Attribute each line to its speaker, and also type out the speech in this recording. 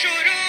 Speaker 1: lloró.